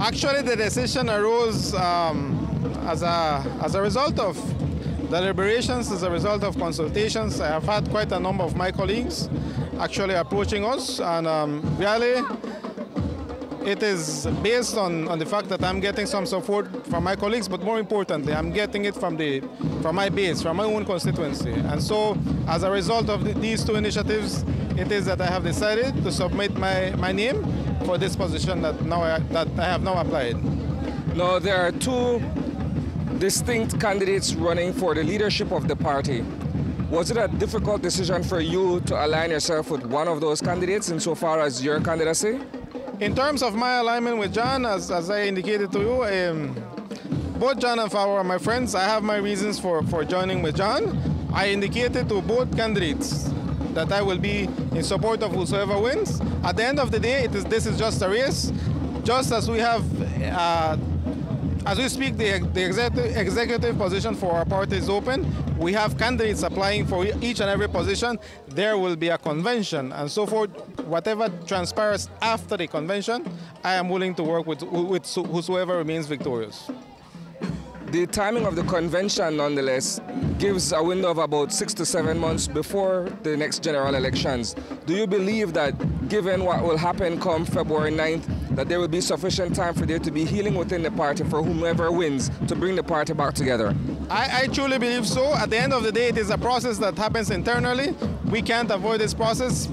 Actually, the decision arose um, as, a, as a result of deliberations, as a result of consultations. I have had quite a number of my colleagues actually approaching us, and um, really, it is based on, on the fact that I'm getting some support from my colleagues, but more importantly, I'm getting it from the from my base, from my own constituency. And so, as a result of the, these two initiatives, it is that I have decided to submit my, my name for this position that now I, that I have now applied. Now, there are two distinct candidates running for the leadership of the party. Was it a difficult decision for you to align yourself with one of those candidates insofar as your candidacy? In terms of my alignment with John, as, as I indicated to you, um, both John and Faber are my friends. I have my reasons for, for joining with John. I indicated to both candidates that I will be in support of whosoever wins. At the end of the day, it is, this is just a race. Just as we have, uh, as we speak, the, the executive, position for our party is open. We have candidates applying for each and every position. There will be a convention and so forth. Whatever transpires after the convention, I am willing to work with, with whosoever remains victorious. The timing of the convention, nonetheless, gives a window of about six to seven months before the next general elections. Do you believe that, given what will happen come February 9th, that there will be sufficient time for there to be healing within the party for whomever wins to bring the party back together? I, I truly believe so. At the end of the day, it is a process that happens internally. We can't avoid this process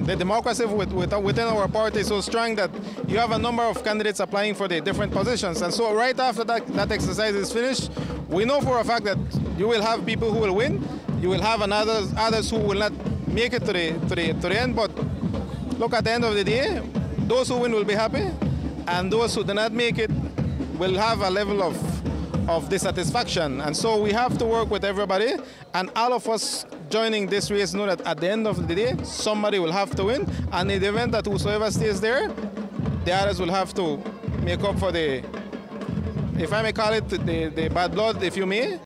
the democracy with, with, within our party is so strong that you have a number of candidates applying for the different positions. And so right after that, that exercise is finished, we know for a fact that you will have people who will win, you will have another, others who will not make it to the, to, the, to the end. But look, at the end of the day, those who win will be happy, and those who do not make it will have a level of of dissatisfaction. And so we have to work with everybody, and all of us joining this race know that at the end of the day, somebody will have to win. And in the event that whosoever stays there, the others will have to make up for the, if I may call it, the, the bad blood, if you may.